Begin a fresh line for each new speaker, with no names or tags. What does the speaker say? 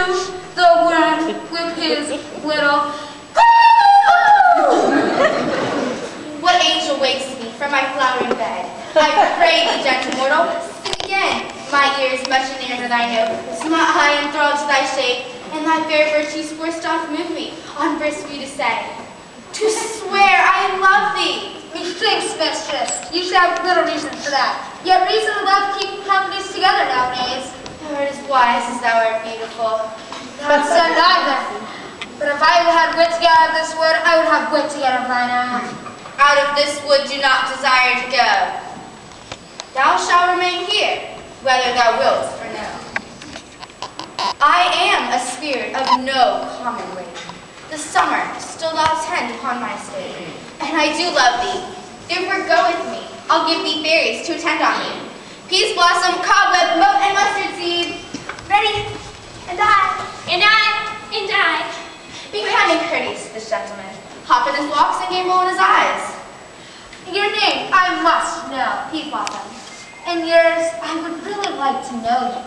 the worm with his little
What angel wakes me from my flowering bed? I pray thee, gentle mortal, sing again. My ears much nearer thy note, my eye enthralled to thy shape, and thy fair virtues force doth move me, on brisk view to say, to swear I love thee.
Methinks, mistress, you should have little reason for that. Yet reason doth keep companies together nowadays.
Thou art as wise as thou art beautiful.
Not so neither. But if I had wit to get out of this wood, I would have wit to get thine eye.
Out of this wood do not desire to go. Thou shalt remain here, whether thou wilt or no. I am a spirit of no common weight. The summer still doth tend upon my state, and I do love thee. Therefore go with me. I'll give thee fairies to attend on me. Peaseblossom, cobweb, moat, and mustard seed. Ready? And I.
And I, and I.
Be kind and courteous to this gentleman. Hop in his walks and gable in his eyes.
Your name I must know, Pea Blossom. And yours, I would really like to know you.